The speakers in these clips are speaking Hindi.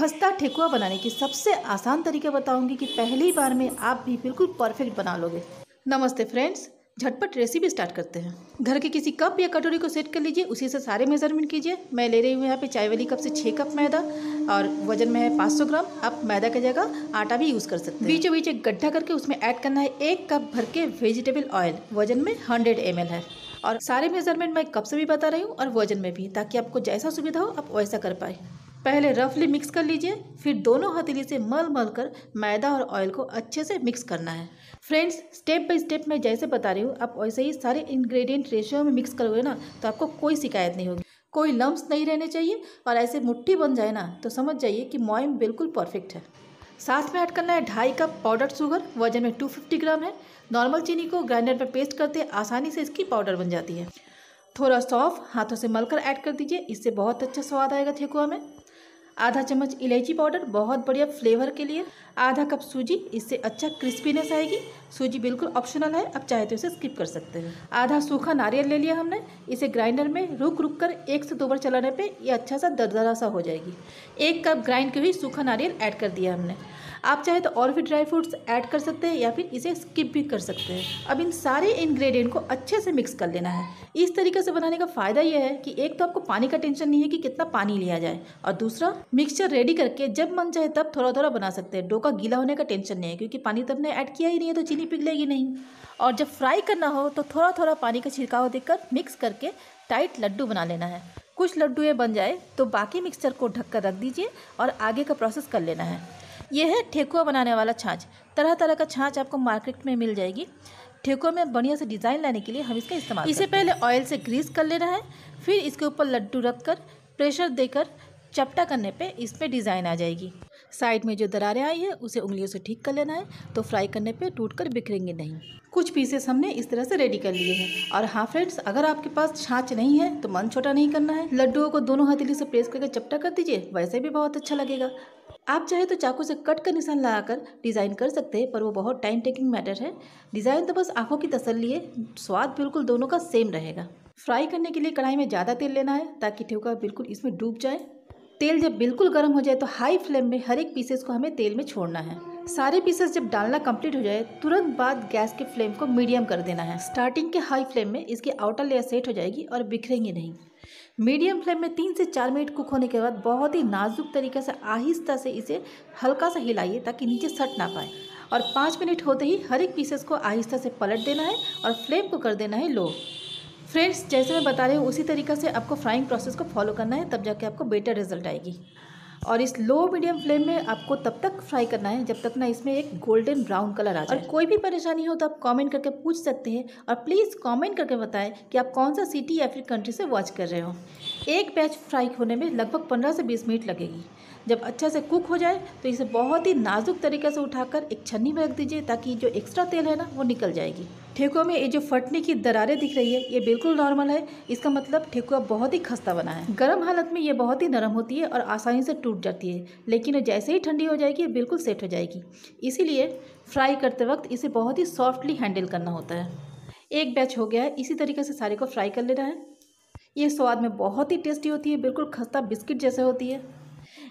खस्ता ठेकुआ बनाने की सबसे आसान तरीका बताऊँगी कि पहली बार में आप भी बिल्कुल परफेक्ट बना लोगे। नमस्ते फ्रेंड्स, झटपट रेसिपी स्टार्ट करते हैं। घर के किसी कप या कटोरी को सेट कर लीजिए, उसी से सारे मेज़रमेंट कीजिए। मैं ले रही हूँ यहाँ पे चाय वाली कप से छः कप मैदा और वज़न में है 500 ग्राम। आप मैदा की जगह आटा भी यूज़ कर सकते हैं। बीचों बीच एक गड्ढा करके उसमें ऐड करना है एक कप भर के वेजिटेबल ऑयल वज़न में हंड्रेड एम है। और सारे मेज़रमेंट मैं कप से भी बता रही हूँ और वज़न में भी, ताकि आपको जैसा सुविधा हो, आप वैसा कर पाए। पहले रफली मिक्स कर लीजिए, फिर दोनों हथेली से मल मल कर मैदा और ऑयल को अच्छे से मिक्स करना है। फ्रेंड्स, स्टेप बाय स्टेप मैं जैसे बता रही हूँ, आप वैसे ही सारे इंग्रेडिएंट रेशियो में मिक्स करोगे ना तो आपको कोई शिकायत नहीं होगी। कोई लम्ब नहीं रहने चाहिए और ऐसे मुट्ठी बन जाए ना तो समझ जाइए कि मॉइम बिल्कुल परफेक्ट है। साथ में ऐड करना है ढाई कप पाउडर शुगर, वज़न में टू फिफ्टी ग्राम है। नॉर्मल चीनी को ग्राइंडर पर पेस्ट करते आसानी से इसकी पाउडर बन जाती है। थोड़ा सॉफ्ट हाथों से मलकर ऐड कर दीजिए, इससे बहुत अच्छा स्वाद आएगा ठेकुआ में। आधा चम्मच इलायची पाउडर, बहुत बढ़िया फ्लेवर के लिए। आधा कप सूजी, इससे अच्छा क्रिस्पीनेस आएगी। सूजी बिल्कुल ऑप्शनल है, आप चाहे तो इसे स्किप कर सकते हैं। आधा सूखा नारियल ले लिया हमने। इसे ग्राइंडर में रुक रुक कर एक से दो बार चलाने पे ये अच्छा सा दरदरा सा हो जाएगी। एक कप ग्राइंड की हुई सूखा नारियल ऐड कर दिया हमने। आप चाहे तो और भी ड्राई फ्रूट्स ऐड कर सकते हैं या फिर इसे स्किप भी कर सकते हैं। अब इन सारे इंग्रेडिएंट को अच्छे से मिक्स कर लेना है। इस तरीके से बनाने का फ़ायदा यह है कि एक तो आपको पानी का टेंशन नहीं है कि कितना पानी लिया जाए और दूसरा मिक्सचर रेडी करके जब मन चाहे तब थोड़ा थोड़ा बना सकते हैं। डो का गीला होने का टेंशन नहीं है क्योंकि पानी तो हमने ऐड किया ही नहीं है तो चीनी पिघलेगी नहीं। और जब फ्राई करना हो तो थोड़ा थोड़ा पानी का छिड़काव देकर मिक्स करके टाइट लड्डू बना लेना है। कुछ लड्डू ये बन जाए तो बाकी मिक्सचर को ढककर रख दीजिए और आगे का प्रोसेस कर लेना है। ये है ठेकुआ बनाने वाला छाछ। तरह तरह का छाछ आपको मार्केट में मिल जाएगी। ठेकुआ में बढ़िया से डिज़ाइन लाने के लिए हम इसका इस्तेमाल इसे पहले ऑयल से ग्रीस कर लेना है फिर इसके ऊपर लड्डू रख कर प्रेशर देकर चपटा करने पे इस पर डिज़ाइन आ जाएगी। साइड में जो दरारें आई है, उसे उंगलियों से ठीक कर लेना है तो फ्राई करने पे टूट कर बिखरेंगे नहीं। कुछ पीसेस हमने इस तरह से रेडी कर लिए हैं। और हाँ फ्रेंड्स अगर आपके पास छाछ नहीं है तो मन छोटा नहीं करना है। लड्डुओं को दोनों हथेली से प्रेस करके चपटा कर दीजिए, वैसे भी बहुत अच्छा लगेगा। आप चाहे तो चाकू से कट का निशान लगाकर डिज़ाइन कर सकते हैं, पर वो बहुत टाइम टेकिंग मैटर है। डिज़ाइन तो बस आँखों की तसल्ली है, स्वाद बिल्कुल दोनों का सेम रहेगा। फ्राई करने के लिए कढ़ाई में ज़्यादा तेल लेना है, ताकि ठेका बिल्कुल इसमें डूब जाए। तेल जब बिल्कुल गर्म हो जाए तो हाई फ्लेम में हर एक पीसेस को हमें तेल में छोड़ना है। सारे पीसेस जब डालना कंप्लीट हो जाए, तुरंत बाद गैस के फ्लेम को मीडियम कर देना है। स्टार्टिंग के हाई फ्लेम में इसकी आउटर लेयर सेट हो जाएगी और बिखरेंगी नहीं। मीडियम फ्लेम में तीन से चार मिनट कुक होने के बाद बहुत ही नाजुक तरीके से आहिस्ता से इसे हल्का सा हिलाइए ताकि नीचे सट ना पाए। और पाँच मिनट होते ही हर एक पीसेस को आहिस्ता से पलट देना है और फ्लेम को कर देना है लो फ्रेंड्स जैसे मैं बता रही हूँ उसी तरीके से आपको फ्राइंग प्रोसेस को फॉलो करना है तब जाके आपको बेटर रिज़ल्ट आएगी। और इस लो मीडियम फ्लेम में आपको तब तक फ्राई करना है जब तक ना इसमें एक गोल्डन ब्राउन कलर आ जाए। और कोई भी परेशानी हो तो आप कमेंट करके पूछ सकते हैं और प्लीज़ कमेंट करके बताएँ कि आप कौन सा सिटी या फिर कंट्री से वॉच कर रहे हो। एक बैच फ्राई होने में लगभग पंद्रह से बीस मिनट लगेगी। जब अच्छा से कुक हो जाए तो इसे बहुत ही नाजुक तरीके से उठाकर एक छन्नी में रख दीजिए ताकि जो एक्स्ट्रा तेल है ना वो निकल जाएगी। ठेकुआ में ये जो फटने की दरारें दिख रही है, ये बिल्कुल नॉर्मल है। इसका मतलब ठेकुआ बहुत ही खस्ता बना है। गर्म हालत में ये बहुत ही नरम होती है और आसानी से टूट जाती है, लेकिन जैसे ही ठंडी हो जाएगी, ये बिल्कुल सेट हो जाएगी। इसीलिए फ्राई करते वक्त इसे बहुत ही सॉफ्टली हैंडल करना होता है। एक बैच हो गया है, इसी तरीके से सारे को फ्राई कर लेना है। ये स्वाद में बहुत ही टेस्टी होती है, बिल्कुल खस्ता बिस्किट जैसे होती है।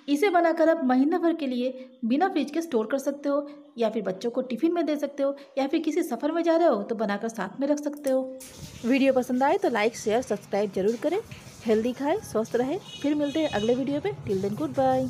इसे बनाकर आप महीना भर के लिए बिना फ्रिज के स्टोर कर सकते हो, या फिर बच्चों को टिफ़िन में दे सकते हो, या फिर किसी सफ़र में जा रहे हो तो बनाकर साथ में रख सकते हो। वीडियो पसंद आए तो लाइक शेयर सब्सक्राइब ज़रूर करें। हेल्दी खाए, स्वस्थ रहें। फिर मिलते हैं अगले वीडियो पे। Till then good bye